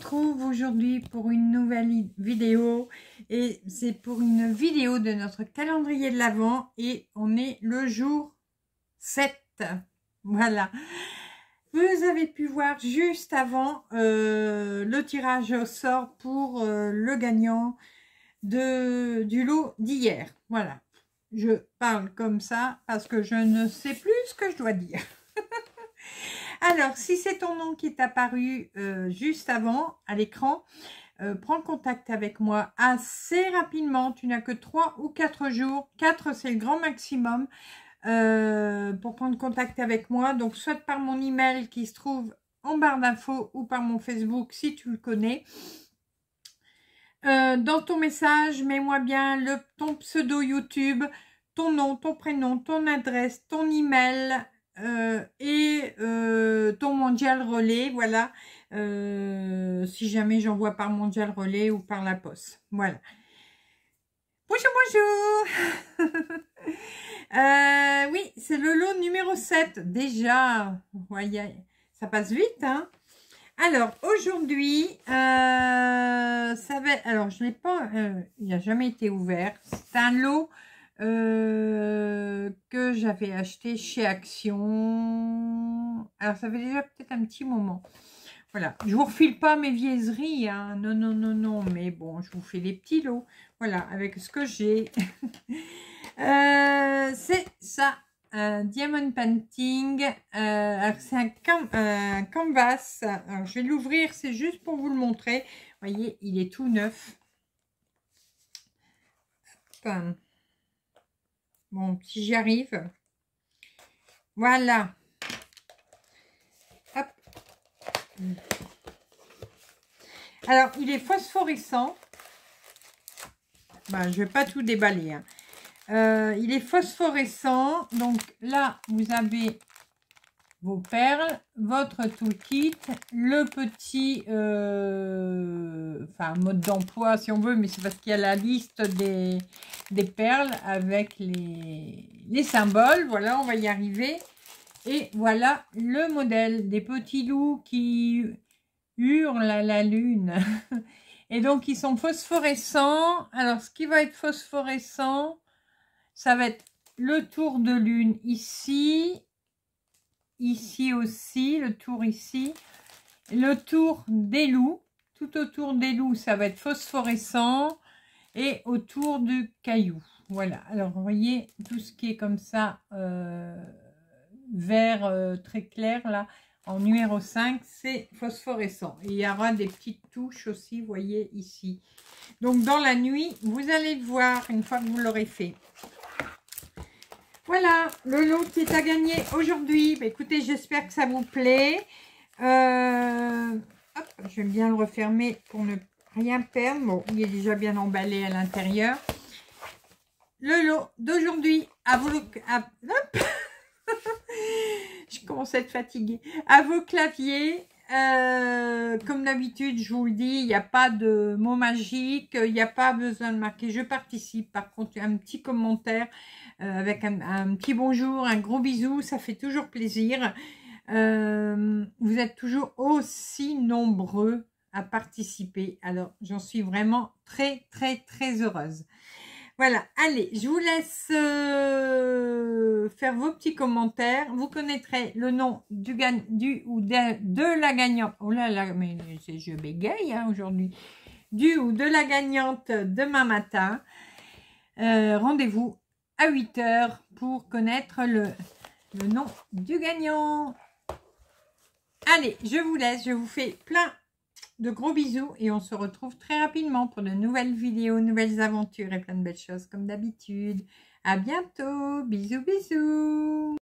retrouve aujourd'hui pour une nouvelle vidéo et c'est pour une vidéo de notre calendrier de l'Avent et on est le jour 7, voilà. Vous avez pu voir juste avant euh, le tirage au sort pour euh, le gagnant de, du lot d'hier, voilà. Je parle comme ça parce que je ne sais plus ce que je dois dire. Alors, si c'est ton nom qui est apparu euh, juste avant à l'écran, euh, prends contact avec moi assez rapidement. Tu n'as que 3 ou 4 jours. 4, c'est le grand maximum euh, pour prendre contact avec moi. Donc, soit par mon email qui se trouve en barre d'infos ou par mon Facebook si tu le connais. dans ton message, mets-moi bien ton pseudo YouTube, ton nom, ton prénom, ton adresse, ton email, euh, et euh, ton mondial relais, voilà, euh, si jamais j'envoie par mondial relais ou par la poste, voilà. Bonjour, bonjour. Oui, c'est le lot numéro 7, déjà, voyez, ça passe vite, hein. Alors, aujourd'hui, ça va... Alors, je n'ai pas... il n'a jamais été ouvert. C'est un lot euh, que j'avais acheté chez Action. Alors, ça fait déjà peut-être un petit moment. Voilà, je vous refile pas mes vienneries, hein. non, non, non, non, mais bon, je vous fais des petits lots, voilà, avec ce que j'ai. euh, c'est ça, un Diamond Painting, euh, c'est un, un, canvas, je vais l'ouvrir, c'est juste pour vous le montrer, vous voyez, il est tout neuf. Hop. Bon, si j'y arrive. Voilà. Alors, il est phosphorescent. Ben, je ne vais pas tout déballer. Hein. Euh, il est phosphorescent. Donc là, vous avez vos perles, votre toolkit, le petit euh, enfin, mode d'emploi si on veut, mais c'est parce qu'il y a la liste des, des perles avec les, les, symboles. Voilà, on va y arriver. Et voilà le modèle des petits loups qui hurlent à la lune. Et donc, ils sont phosphorescents. Alors, ce qui va être phosphorescent, ça va être le tour de lune ici ici aussi, le tour ici, le tour des loups, tout autour des loups, ça va être phosphorescent, et autour du caillou. Voilà, alors vous voyez, tout ce qui est comme ça, euh, vert euh, très clair, là, en numéro 5, c'est phosphorescent. il y aura des petites touches aussi, vous voyez, ici. Donc, dans la nuit, vous allez le voir une fois que vous l'aurez fait. Voilà, le lot qui est à gagner aujourd'hui. Bah, écoutez, j'espère que ça vous plaît. Euh, je vais bien le refermer pour ne rien perdre. Bon, il est déjà bien emballé à l'intérieur. Le lot d'aujourd'hui, à vos... je commence à être fatiguée. À vos claviers, euh, comme d'habitude, je vous le dis, il n'y a pas de mots magiques, il n'y a pas besoin de marquer « je participe ». Par contre, un petit commentaire euh, avec un, petit bonjour, un gros bisou, ça fait toujours plaisir. Euh, vous êtes toujours aussi nombreux à participer. Alors, j'en suis vraiment très, très, très heureuse. Voilà, allez, je vous laisse euh, faire vos petits commentaires. Vous connaîtrez le nom du, du ou de, la gagnante. Oh là là, mais je bégaye hein, aujourd'hui. Du ou de la gagnante demain matin. Rendez-vous à 8 heures pour connaître le nom du gagnant. Allez, je vous laisse, je vous fais plein de gros bisous et on se retrouve très rapidement pour de nouvelles vidéos, nouvelles aventures et plein de belles choses comme d'habitude. À bientôt, bisous bisous